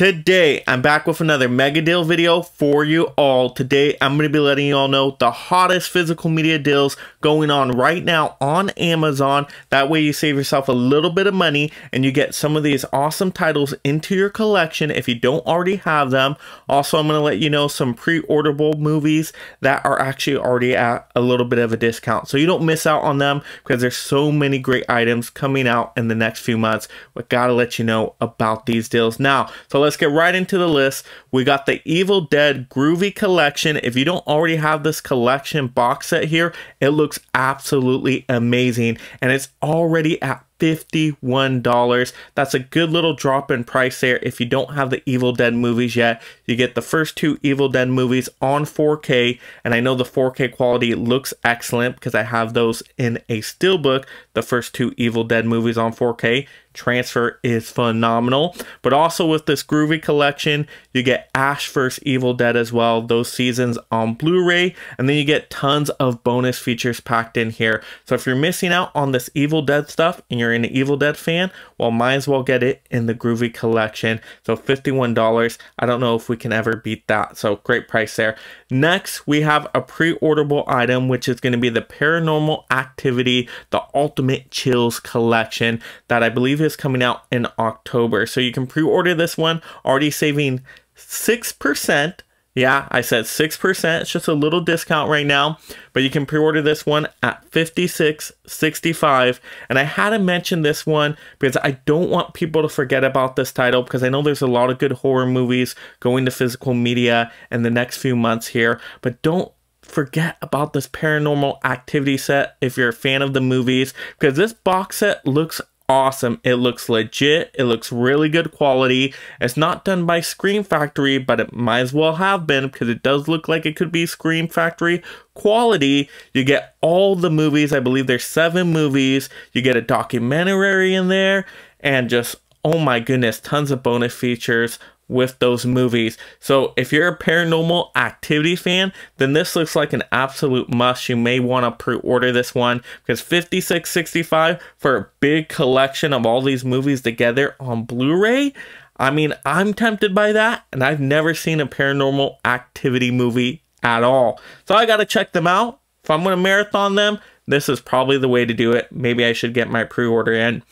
Today, I'm back with another mega deal video for you all. Today, I'm going to be letting you all know the hottest physical media deals going on right now on Amazon. That way you save yourself a little bit of money and you get some of these awesome titles into your collection if you don't already have them. Also, I'm going to let you know some pre-orderable movies that are actually already at a little bit of a discount. So you don't miss out on them because there's so many great items coming out in the next few months. But gotta let you know about these deals now. So let's let's get right into the list. We got the Evil Dead Groovy Collection. If you don't already have this collection box set here, it looks absolutely amazing. And it's already at $51. That's a good little drop in price there. If you don't have the Evil Dead movies yet, you get the first two Evil Dead movies on 4K. And I know the 4K quality looks excellent because I have those in a steelbook, the first two Evil Dead movies on 4K transfer is phenomenal. But also with this Groovy collection, you get Ash vs. Evil Dead as well, those seasons on Blu-ray, and then you get tons of bonus features packed in here. So if you're missing out on this Evil Dead stuff and you're an Evil Dead fan, well, might as well get it in the Groovy collection. So $51, I don't know if we can ever beat that. So great price there. Next, we have a pre-orderable item, which is going to be the Paranormal Activity, the Ultimate Chills collection that I believe is coming out in October. So you can pre-order this one, already saving 6%. Yeah, I said 6%. It's just a little discount right now, but you can pre-order this one at 56.65. And I had to mention this one because I don't want people to forget about this title because I know there's a lot of good horror movies going to physical media in the next few months here, but don't forget about this paranormal activity set if you're a fan of the movies because this box set looks awesome. It looks legit. It looks really good quality. It's not done by Scream Factory, but it might as well have been because it does look like it could be Scream Factory quality. You get all the movies. I believe there's seven movies. You get a documentary in there and just oh my goodness, tons of bonus features with those movies. So if you're a paranormal activity fan, then this looks like an absolute must. You may want to pre-order this one because 56.65 for a big collection of all these movies together on Blu-ray. I mean, I'm tempted by that, and I've never seen a paranormal activity movie at all. So I got to check them out. If I'm going to marathon them, this is probably the way to do it. Maybe I should get my pre-order in.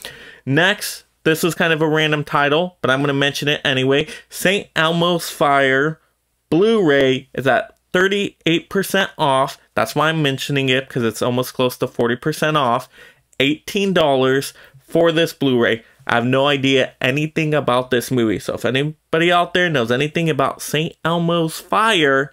Next, this is kind of a random title, but I'm going to mention it anyway. St. Elmo's Fire Blu-ray is at 38% off. That's why I'm mentioning it because it's almost close to 40% off. $18 for this Blu-ray. I have no idea anything about this movie. So if anybody out there knows anything about St. Elmo's Fire,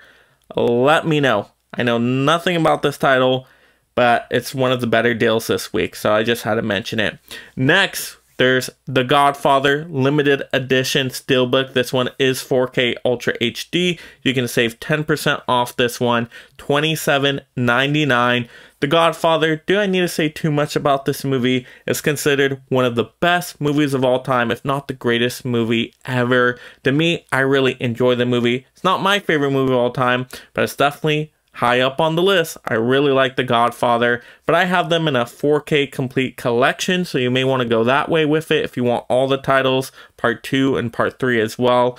let me know. I know nothing about this title, but it's one of the better deals this week. So I just had to mention it. Next, there's The Godfather limited edition steelbook. This one is 4K Ultra HD. You can save 10% off this one, $27.99. The Godfather, do I need to say too much about this movie? It's considered one of the best movies of all time, if not the greatest movie ever. To me, I really enjoy the movie. It's not my favorite movie of all time, but it's definitely high up on the list. I really like The Godfather, but I have them in a 4K complete collection, so you may want to go that way with it if you want all the titles, part 2 and part 3 as well.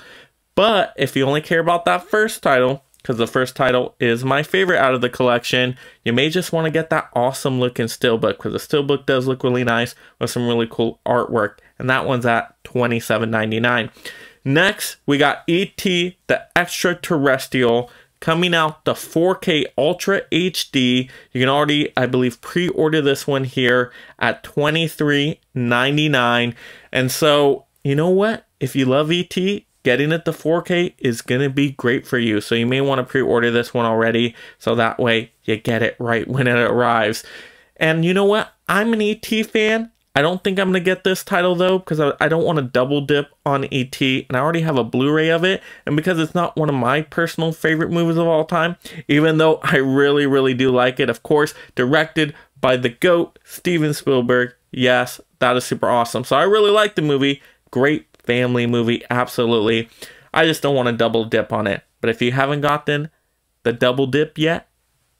But if you only care about that first title, because the first title is my favorite out of the collection, you may just want to get that awesome looking steelbook, because the steelbook does look really nice with some really cool artwork, and that one's at $27.99. Next, we got E.T. the Extraterrestrial coming out the 4K Ultra HD. You can already, I believe, pre-order this one here at $23.99. And so, you know what? If you love ET, getting it to 4K is going to be great for you. So you may want to pre-order this one already so that way you get it right when it arrives. And you know what? I'm an ET fan. I don't think I'm going to get this title though because I, I, don't want to double dip on ET and I already have a Blu-ray of it and because it's not one of my personal favorite movies of all time even though I really really do like it of course directed by the GOAT Steven Spielberg. Yes that is super awesome. So I really like the movie. Great family movie absolutely. I just don't want to double dip on it. But if you haven't gotten the double dip yet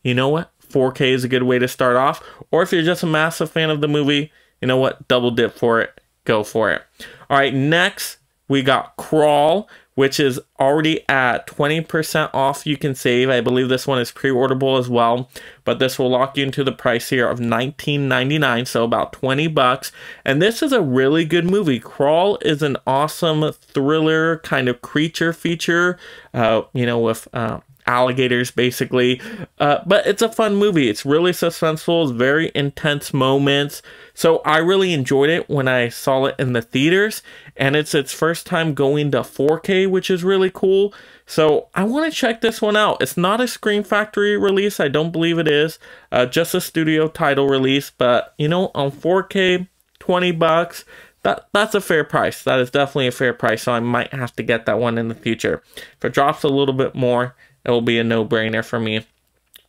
you know what? 4K is a good way to start off. Or if you're just a massive fan of the movie you know what? Double dip for it. Go for it. All right, next, we got Crawl, which is already at 20% off you can save. I believe this one is pre-orderable as well, but this will lock you into the price here of $19.99, so about 20 bucks. And this is a really good movie. Crawl is an awesome thriller kind of creature feature, uh, you know, with uh, alligators basically. Uh, but it's a fun movie. It's really suspenseful, it's very intense moments. So I really enjoyed it when I saw it in the theaters, and it's its first time going to 4K, which is really cool. So I want to check this one out. It's not a Scream Factory release, I don't believe it is, uh, just a studio title release. But you know, on 4K, 20 bucks. That, that's a fair price. That is definitely a fair price. So I might have to get that one in the future. If it drops a little bit more, it will be a no-brainer for me.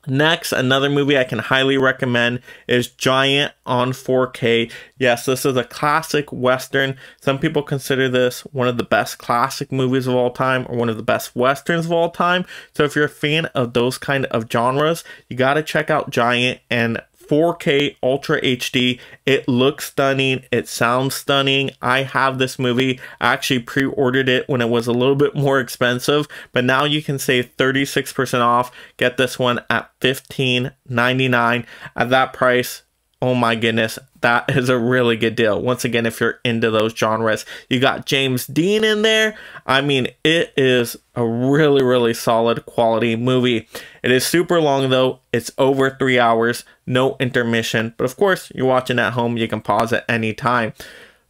Next, another movie I can highly recommend is Giant on 4K. Yes, this is a classic Western. Some people consider this one of the best classic movies of all time or one of the best Westerns of all time. So if you're a fan of those kind of genres, you got to check out Giant and 4K Ultra HD. It looks stunning. It sounds stunning. I have this movie. I actually pre-ordered it when it was a little bit more expensive, but now you can save 36% off. Get this one at $15.99. At that price, oh my goodness, that is a really good deal. Once again, if you're into those genres, you got James Dean in there. I mean, it is a really, really solid quality movie. It is super long though. It's over three hours, no intermission. But of course, you're watching at home, you can pause at any time.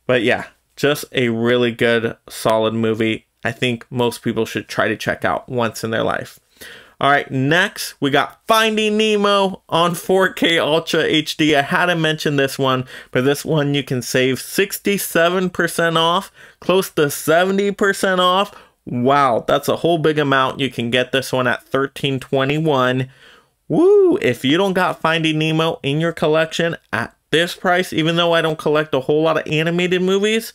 But yeah, just a really good, solid movie. I think most people should try to check out once in their life. All right, next we got Finding Nemo on 4K Ultra HD. I had to mention this one, but this one you can save 67% off, close to 70% off. Wow, that's a whole big amount. You can get this one at 1321. Woo! If you don't got Finding Nemo in your collection at this price, even though I don't collect a whole lot of animated movies,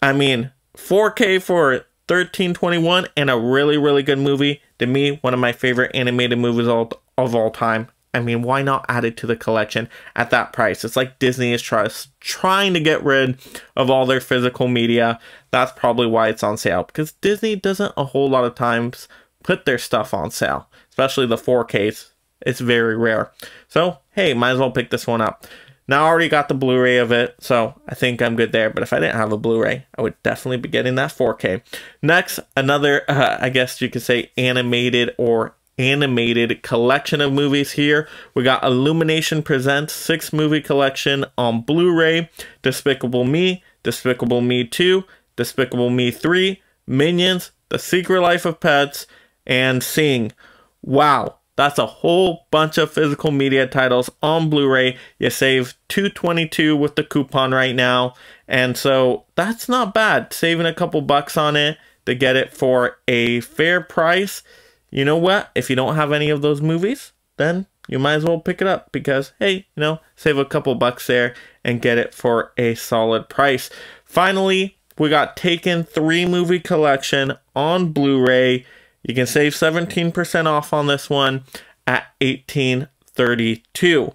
I mean, 4K for 1321 and a really, really good movie. To me, one of my favorite animated movies all, of all time. I mean, why not add it to the collection at that price? It's like Disney is try, trying to get rid of all their physical media. That's probably why it's on sale because Disney doesn't a whole lot of times put their stuff on sale, especially the 4Ks. It's very rare. So, hey, might as well pick this one up. Now I already got the Blu-ray of it, so I think I'm good there. But if I didn't have a Blu-ray, I would definitely be getting that 4K. Next, another, uh, I guess you could say animated or animated collection of movies here. We got Illumination Presents six movie collection on Blu-ray, Despicable Me, Despicable Me 2, Despicable Me 3, Minions, The Secret Life of Pets, and Sing. Wow, that's a whole bunch of physical media titles on Blu-ray. You save 222 with the coupon right now. And so that's not bad. Saving a couple bucks on it to get it for a fair price. You know what? If you don't have any of those movies, then you might as well pick it up because hey, you know, save a couple bucks there and get it for a solid price. Finally, we got Taken 3 movie collection on Blu-ray. You can save 17% off on this one at 1832.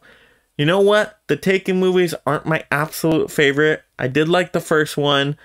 You know what? The Taken movies aren't my absolute favorite. I did like the first one,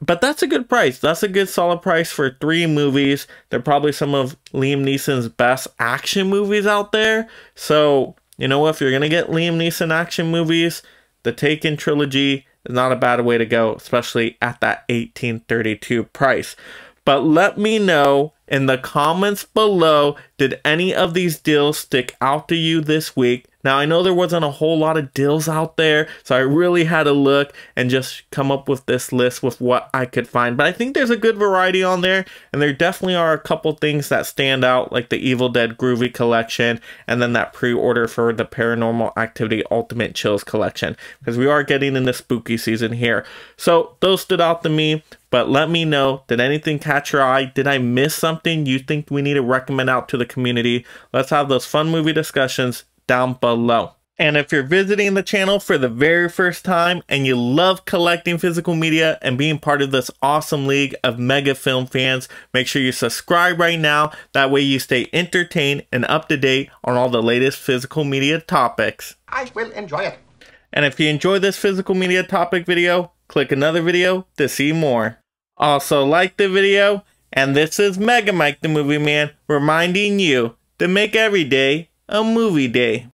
but that's a good price. That's a good solid price for three movies. They're probably some of Liam Neeson's best action movies out there. So, you know, if you're going to get Liam Neeson action movies, the Taken trilogy is not a bad way to go, especially at that 1832 price. But let me know in the comments below did any of these deals stick out to you this week? Now, I know there wasn't a whole lot of deals out there, so I really had to look and just come up with this list with what I could find. But I think there's a good variety on there, and there definitely are a couple things that stand out, like the Evil Dead Groovy Collection, and then that pre-order for the Paranormal Activity Ultimate Chills Collection, because we are getting into spooky season here. So those stood out to me, but let me know, did anything catch your eye? Did I miss something you think we need to recommend out to the community? Let's have those fun movie discussions down below. And if you're visiting the channel for the very first time and you love collecting physical media and being part of this awesome league of mega film fans, make sure you subscribe right now. That way you stay entertained and up to date on all the latest physical media topics. I will enjoy it. And if you enjoy this physical media topic video, click another video to see more. Also like the video. And this is Mega Mike the Movie Man reminding you to make every day a movie day.